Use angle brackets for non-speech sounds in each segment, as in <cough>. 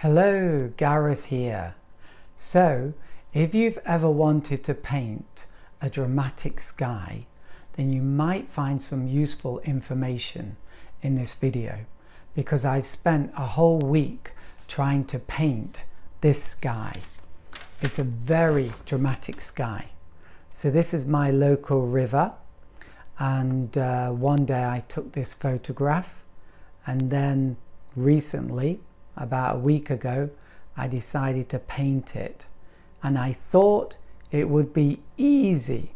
Hello, Gareth here. So, if you've ever wanted to paint a dramatic sky, then you might find some useful information in this video because I've spent a whole week trying to paint this sky. It's a very dramatic sky. So this is my local river and uh, one day I took this photograph and then recently about a week ago, I decided to paint it. And I thought it would be easy,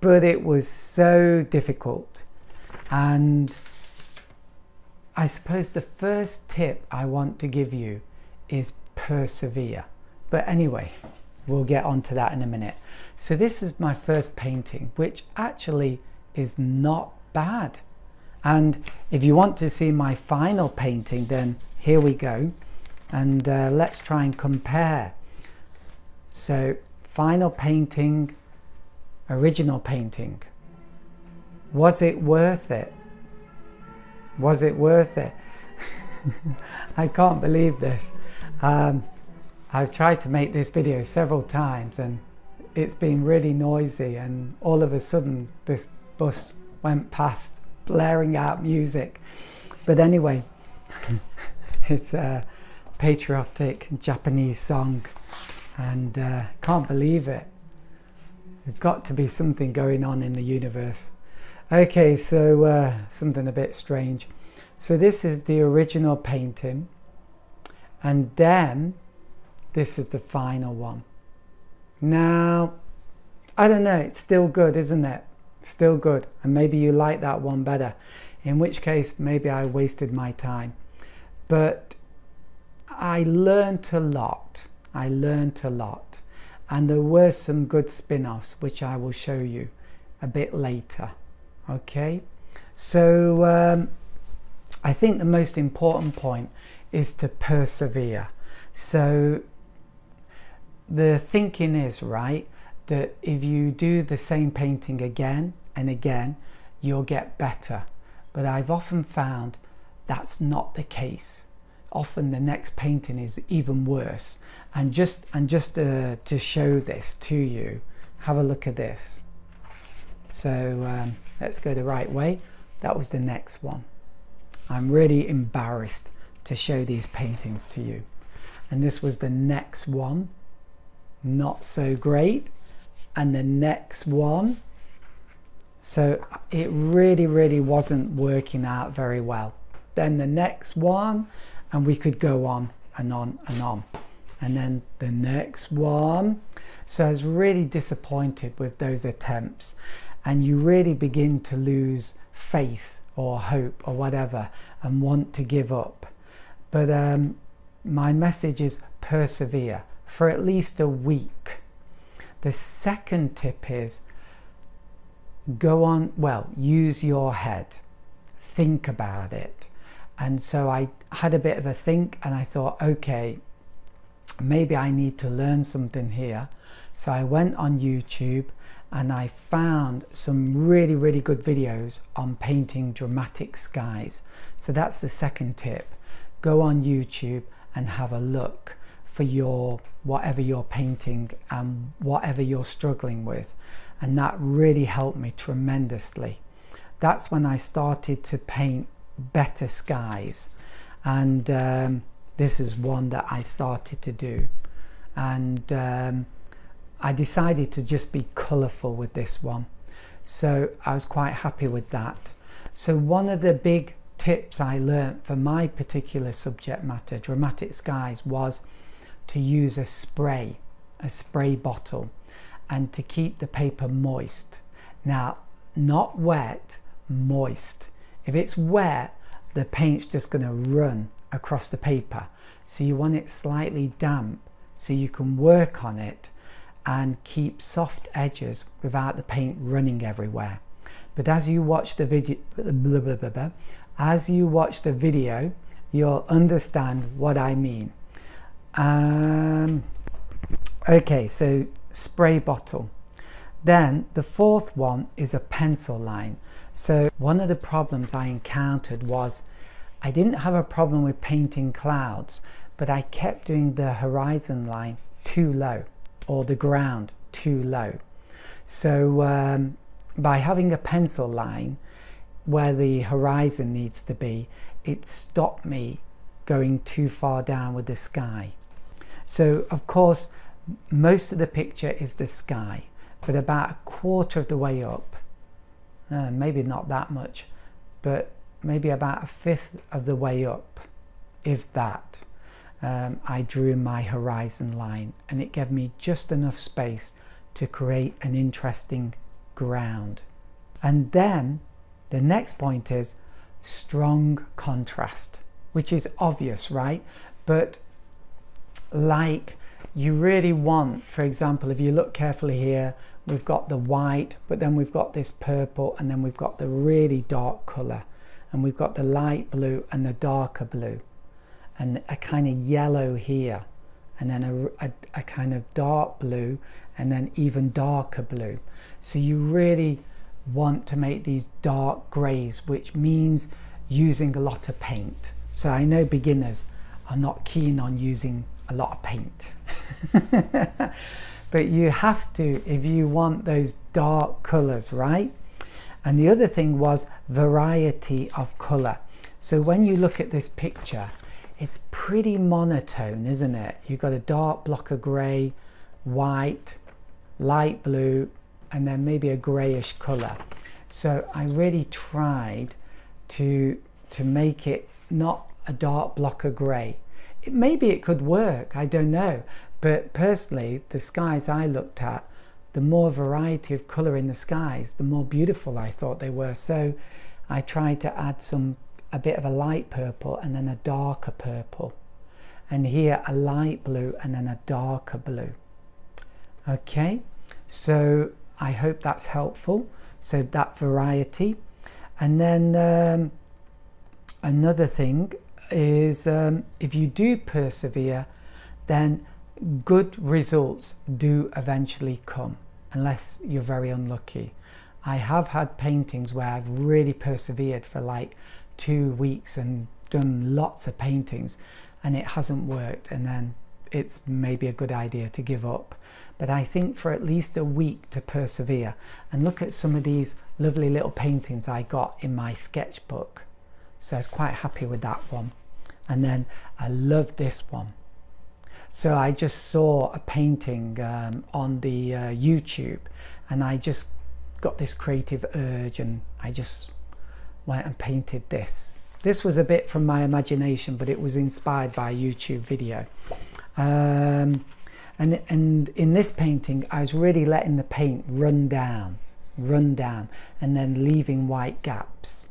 but it was so difficult. And I suppose the first tip I want to give you is persevere. But anyway, we'll get onto that in a minute. So this is my first painting, which actually is not bad. And if you want to see my final painting, then here we go. And uh, let's try and compare. So final painting original painting. Was it worth it? Was it worth it? <laughs> I can't believe this. Um, I've tried to make this video several times and it's been really noisy and all of a sudden this bus went past blaring out music but anyway <laughs> it's a patriotic Japanese song and uh, can't believe it. There's got to be something going on in the universe. Okay, so uh, something a bit strange. So this is the original painting and then this is the final one. Now, I don't know, it's still good, isn't it? Still good. And maybe you like that one better. In which case, maybe I wasted my time. But I learned a lot. I learned a lot. And there were some good spin offs, which I will show you a bit later. Okay? So, um, I think the most important point is to persevere. So, the thinking is, right, that if you do the same painting again and again, you'll get better. But I've often found that's not the case. Often the next painting is even worse. And just and just uh, to show this to you, have a look at this. So um, let's go the right way. That was the next one. I'm really embarrassed to show these paintings to you. And this was the next one. Not so great. And the next one so it really, really wasn't working out very well. Then the next one, and we could go on and on and on. And then the next one. So I was really disappointed with those attempts. And you really begin to lose faith or hope or whatever and want to give up. But um, my message is persevere for at least a week. The second tip is go on, well, use your head, think about it. And so I had a bit of a think and I thought, okay, maybe I need to learn something here. So I went on YouTube and I found some really, really good videos on painting dramatic skies. So that's the second tip. Go on YouTube and have a look for your whatever you're painting and whatever you're struggling with and that really helped me tremendously. That's when I started to paint better skies and um, this is one that I started to do and um, I decided to just be colourful with this one so I was quite happy with that. So one of the big tips I learnt for my particular subject matter, dramatic skies, was to use a spray, a spray bottle and to keep the paper moist. Now, not wet, moist. If it's wet, the paint's just going to run across the paper. So you want it slightly damp so you can work on it and keep soft edges without the paint running everywhere. But as you watch the video, blah, blah, blah, as you watch the video, you'll understand what I mean. Um, okay, so spray bottle. Then the fourth one is a pencil line. So one of the problems I encountered was I didn't have a problem with painting clouds, but I kept doing the horizon line too low or the ground too low. So um, by having a pencil line where the horizon needs to be, it stopped me going too far down with the sky. So of course, most of the picture is the sky, but about a quarter of the way up, uh, maybe not that much, but maybe about a fifth of the way up, if that, um, I drew my horizon line and it gave me just enough space to create an interesting ground. And then the next point is strong contrast, which is obvious, right? But like you really want, for example, if you look carefully here, we've got the white, but then we've got this purple, and then we've got the really dark color, and we've got the light blue and the darker blue, and a kind of yellow here, and then a, a, a kind of dark blue, and then even darker blue. So you really want to make these dark grays, which means using a lot of paint. So I know beginners are not keen on using a lot of paint. <laughs> but you have to if you want those dark colors, right? And the other thing was variety of color. So when you look at this picture, it's pretty monotone, isn't it? You've got a dark block of gray, white, light blue, and then maybe a grayish color. So I really tried to, to make it not a dark block of gray. Maybe it could work, I don't know. But personally, the skies I looked at, the more variety of colour in the skies, the more beautiful I thought they were. So I tried to add some a bit of a light purple and then a darker purple. And here a light blue and then a darker blue. Okay, so I hope that's helpful. So that variety. And then um, another thing is um, if you do persevere, then good results do eventually come, unless you're very unlucky. I have had paintings where I've really persevered for like two weeks and done lots of paintings and it hasn't worked and then it's maybe a good idea to give up. But I think for at least a week to persevere and look at some of these lovely little paintings I got in my sketchbook. So I was quite happy with that one. And then I love this one. So I just saw a painting um, on the uh, YouTube and I just got this creative urge and I just went and painted this. This was a bit from my imagination, but it was inspired by a YouTube video. Um, and, and in this painting, I was really letting the paint run down, run down, and then leaving white gaps.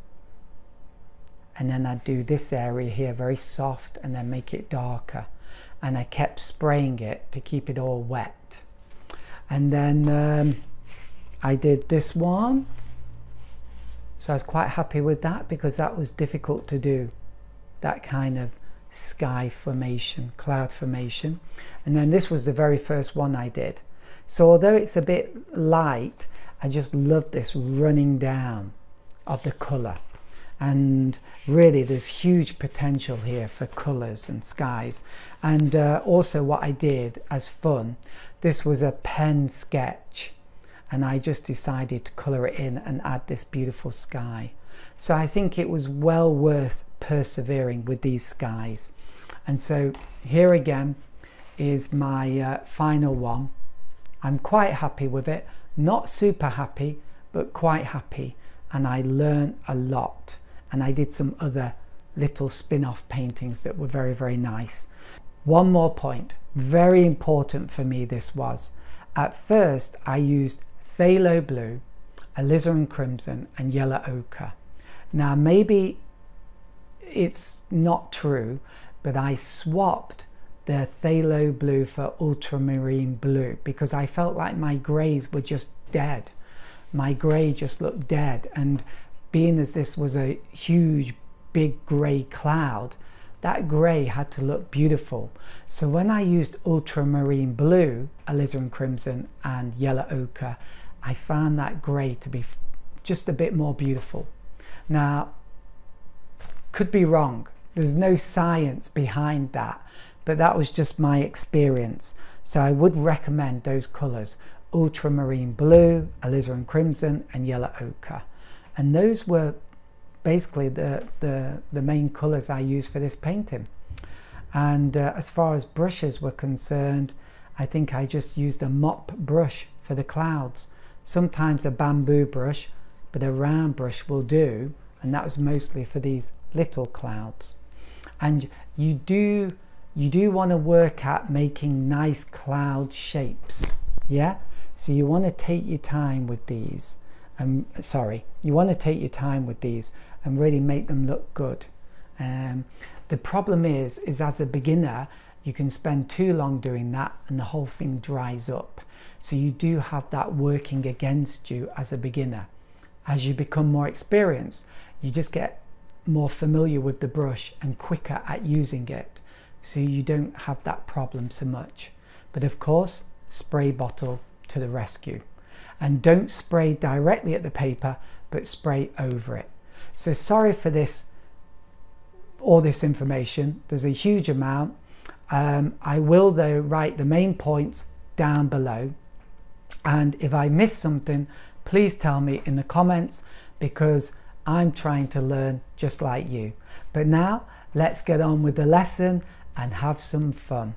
And then I'd do this area here very soft and then make it darker. And I kept spraying it to keep it all wet. And then um, I did this one. So I was quite happy with that because that was difficult to do. That kind of sky formation, cloud formation. And then this was the very first one I did. So although it's a bit light, I just love this running down of the colour. And really there's huge potential here for colours and skies. And uh, also what I did as fun, this was a pen sketch and I just decided to colour it in and add this beautiful sky. So I think it was well worth persevering with these skies. And so here again is my uh, final one. I'm quite happy with it, not super happy, but quite happy. And I learned a lot. And I did some other little spin-off paintings that were very, very nice. One more point, very important for me this was. At first, I used phthalo blue, alizarin crimson, and yellow ochre. Now, maybe it's not true, but I swapped the phthalo blue for ultramarine blue because I felt like my greys were just dead. My grey just looked dead. And being as this was a huge, big grey cloud, that grey had to look beautiful. So when I used ultramarine blue, alizarin crimson, and yellow ochre, I found that grey to be just a bit more beautiful. Now, could be wrong. There's no science behind that. but that was just my experience. So I would recommend those colours, ultramarine blue, alizarin crimson and yellow ochre. And those were basically the, the, the main colours I used for this painting. And uh, as far as brushes were concerned, I think I just used a mop brush for the clouds. Sometimes a bamboo brush, but a round brush will do. And that was mostly for these little clouds. And you do you do want to work at making nice cloud shapes yeah so you want to take your time with these and um, sorry you want to take your time with these and really make them look good um, the problem is is as a beginner you can spend too long doing that and the whole thing dries up so you do have that working against you as a beginner as you become more experienced you just get more familiar with the brush and quicker at using it so you don't have that problem so much. But of course, spray bottle to the rescue. And don't spray directly at the paper, but spray over it. So sorry for this, all this information. There's a huge amount. Um, I will though write the main points down below. And if I miss something, please tell me in the comments because I'm trying to learn just like you. But now let's get on with the lesson and have some fun.